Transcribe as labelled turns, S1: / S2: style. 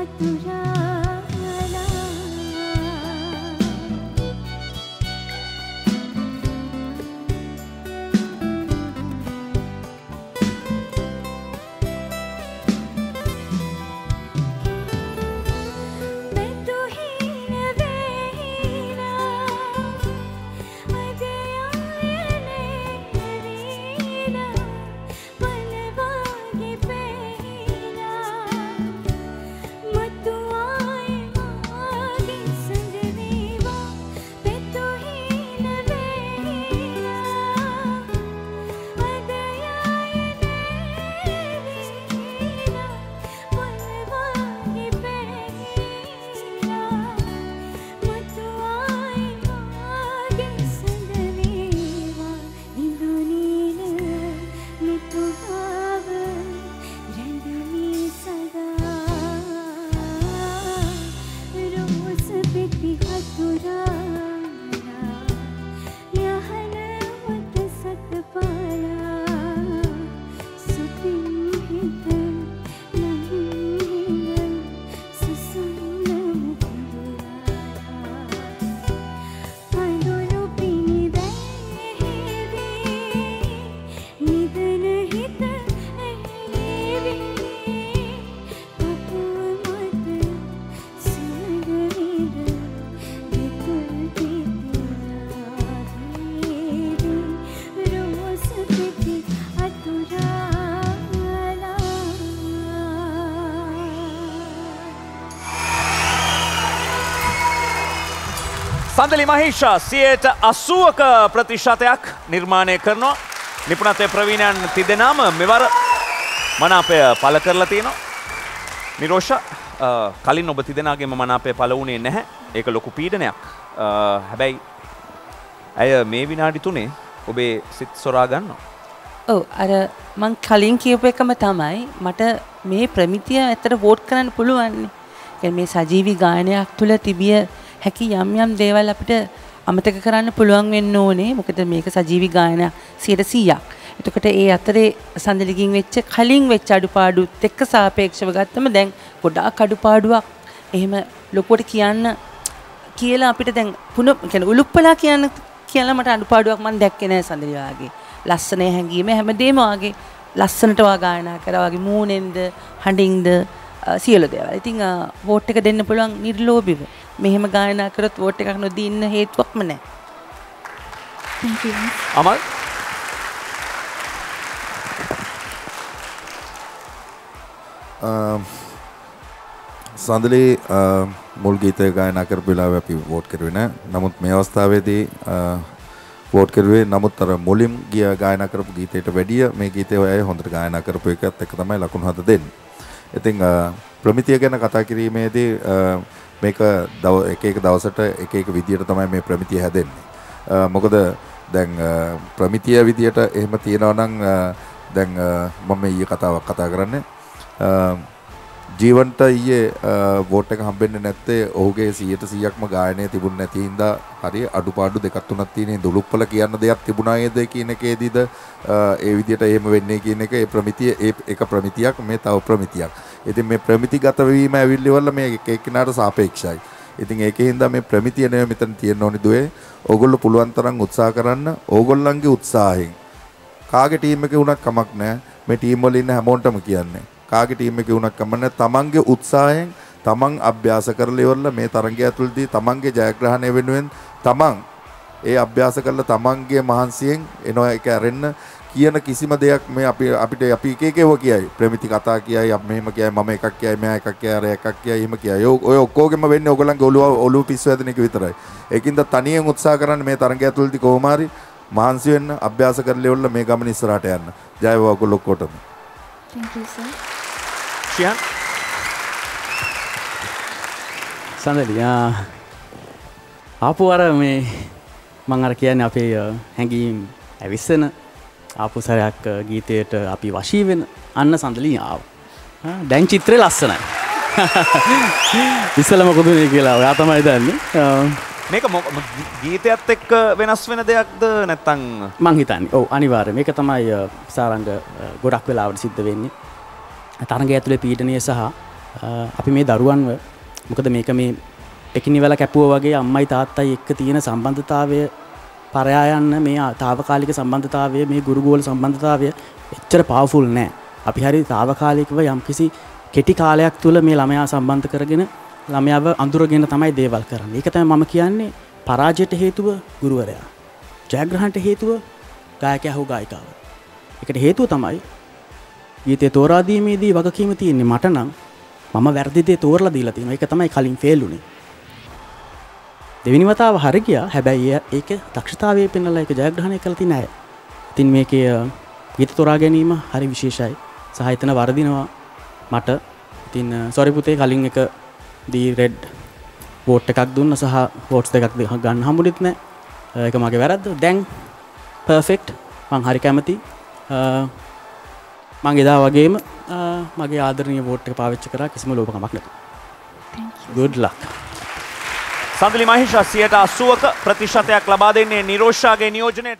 S1: aturan
S2: සඳලි මහිෂා සියයට අස්සුවක ප්‍රතිශතයක් නිර්මාණය කරනවා. නිපුණතය ප්‍රවීණයන් තිදෙනම මෙවර මනාපය පල කරලා තියෙනවා. නිරෝෂ කලින් ඔබ තිදෙනගේම මනාපය පල වුණේ නැහැ ඒක ලොකු පීඩනයක්. හැබැයි ඇය මේ විනාඩි තුනේ ඔබේ සිත් සොරා ගන්නවා.
S3: ඔව් අර මං කලින් කියපු එකම තමයි මට මේ ප්‍රමිතිය ඇත්තට වෝට් කරන්න පුළුවන්. මේ සජීවී ගායනයක් තුළ තිබිය හැකි යම් යම් දේවල් අපිට අමතක කරන්න පුළුවන් වෙන්න ඕනේ. මොකද මේක සජීවී ගායනයක් 100%ක්. එතකොට ඒ අතරේ සඳලිගින් වෙච්ච කලින් වෙච්ච අඩුපාඩුත් එක්ක සාපේක්ෂව ගත්තම දැන් ගොඩාක් අඩුපාඩුවක් එහෙම ලොකුවට කියන්න කියලා අපිට දැන් පුන කියන්නේ උලුප්පලා කියන්න කියලා මට අඩුපාඩුවක් මම දැක්කේ නෑ සඳලි වාගේ. ලස්සන හැඟීම හැමදේම වාගේ ලස්සනට වා ගායනා කරා වගේ මූණෙන්ද හඬින්ද සියලු දේවල්. ඉතින් වෝට් එක දෙන්න පුළුවන් නිර්ලෝභීව. මෙහෙම ගායනා කරොත් වෝට් එකක් නොදී ඉන්න හේතුවක්ම නැහැ.
S2: අමල්
S4: සඳලි මුල් ගීතය ගායනා කරපු වෙලාවේ අපි වෝට් කරුවේ නැහැ. නමුත් මේ අවස්ථාවේදී වෝට් කරුවේ නමුත් අර මුලින් ගිය ගායනා කරපු ගීතයට වැඩිය මේ ගීතය ඔය හොඳට ගායනා කරපු එකත් එක්ක තමයි ලකුණු හත දෙන්නේ. ඉතින් ප්‍රමිතිය ගැන කතා කිරීමේදී මේක එක එක දවසට එක එක විදියට තමයි මේ ප්‍රමිතිය හැදෙන්නේ. මොකද දැන් අ, ප්‍රමිතිය විදියට එහෙම තියෙනවා නම් අ, දැන් අ, මම ඊයේ කතාවක් කතා කරන්නේ අ, ජීවන්ට ඊයේ වෝට් එක හම්බෙන්නේ නැත්තේ ඔහුගේ 100%ක්ම ගායනය තිබුණ නැති හින්දා හරි අඩුපාඩු දෙකක් තුනක් තියෙන දුලුප්පල කියන්න දෙයක් තිබුණා නේද කියන එකේදීද අ, ඒ විදියට එහෙම වෙන්නේ කියන එක ඒ ප්‍රමිතිය ඒ එක ප්‍රමිතියක් මේ තව ප්‍රමිතියක්. ඉතින් මේ ප්‍රමිතිගත වීම ඇවිල්ලිවල මේ එක එක්කිනාට සාපේක්ෂයි. ඉතින් ඒකේ හින්දා මේ ප්‍රමිතිය නෙවෙයි මෙතන තියෙන්න ඕනි දුවේ. ඕගොල්ලෝ පුළුවන් තරම් උත්සාහ කරන්න ඕගොල්ලන්ගේ උත්සාහයෙන් කාගේ ටීම් එකේ වුණත් කමක් නැහැ. මේ ටීම් වල ඉන්න හැමෝටම කියන්නේ. කාගේ ටීම් එකේ වුණත් කමක් නැහැ. තමන්ගේ උත්සාහයෙන් තමන් අභ්‍යාස කරලා ඉවරලා මේ තරඟය ඇතුළතදී තමන්ගේ ජයග්‍රහණය වෙනුවෙන් තමන් ඒ අභ්‍යාස කරලා තමන්ගේ මහන්සියෙන් එනවා එක ඇරෙන්න කියන කිසිම දෙයක් මේ අපි අපිට අපි එක එකව කියයි. ප්‍රමිති කතා කියයි අපි මෙහෙම කියයි මම එකක් කියයි මෙයා එකක් කියයි අර එකක් කියයි එහෙම කියයි. ඔය ඔය ඔක්කොගෙම වෙන්නේ ඔයගොල්ලන්ගේ ඔළුව ඔළුව පිස්සු හැදෙන එක විතරයි. ඒකින්ද තනියෙන් උත්සාහ කරන්න මේ තරඟය ඇතුළතදී කොහොම හරි මහන්සි වෙන්න අභ්‍යාස කරලා ඉවරලා මේ ගමන ඉස්සරහට යන්න. ජය වේවා ඔයගොල්ලෝ ඔක්කොටම.
S1: Thank you, sir.
S2: ශියන්
S5: සඳලි ආපු අර මේ මං අර කියන්නේ අපේ හැඟීම් ඇවිස්සන ආපු සරයක් ගීතයට අපි වශී වෙන අන්න සඳලී ආව දැන් චිත්‍රය ලස්සනයි. ඉස්සලම කොදුනේ කියලා ඔයා තමයි දන්නේ.
S2: මේක ගීතයත් එක්ක වෙනස් වෙන දෙයක්ද නැත්තං?
S5: මං හිතන්නේ. ඔව් අනිවාර්ය මේක තමයි සාරංග ගොඩක් වෙලාවට සිද්ධ වෙන්නේ. තරඟ ඇතුලේ පීඩනය සහ අපි මේ දරුවන්ව මොකද මේක මේ ටෙකිනිවල කැපුව වගේ අම්මයි තාත්තයි එක්ක තියෙන සම්බන්ධතාවය පරයා යන්න මේ ආ- තාවකාලික සම්බන්ධතාවය මේ ගුරුගෝල සම්බන්ධතාවය එච්චර පවෆුල් නෑ. අපි හරි තාවකාලිකව යම්කිසි කෙටි කාලයක් තුළ මේ ළමයා සම්බන්ධ කරගෙන ළමයාව අඳුරගෙන තමයි දේවල් කරන්න. ඒක තමයි මම කියන්නේ පරාජයට හේතුව ගුරුවරයා. ජයග්‍රහන්ට හේතුව ගායකයා හෝ ගායිකාව. එකට හේතුව තමයි ගීතය තෝරාදීමේදී වගකීම තියෙන්නේ මට නම් මම වැරදිදේ තෝරලා දීලා තියෙනවා. ඒක තමයි කලින් ෆේල්ුනේ දෙවෙනි වතාව හරි ගියා. හැබැයි ඒක දක්ෂතාවයේ පෙන්වලා ඒක ජයග්‍රහණය කළ තින අය ඉතින් මේකේ ගීත තෝරා ගැනීම හරි විශේෂයි. සහ එතන වර්ධිනවා මට. ඉතින් සොරි පුතේ කලින් එක දී රෙඩ් වෝට් එකක් දුන්න. සහ වෝට්ස් දෙකක් දෙක ගන්න හම්බුනෙත් නෑ ඒක මගේ වැරද්ද. දැන් පර්ෆෙක්ට් මං හරි කැමති. මං එදා වගේම මගේ ආදරණීය වෝට් එක පාවිච්චි කරා. කිසිම ලෝභකමක් නැතුව
S1: Thank you.
S5: Good luck
S2: සඳලි මහිෂා සියට අස්සුවක ප්‍රතිශතයක් ලබා දෙන්නේ නිරෝෂාගේ නියෝජනයට.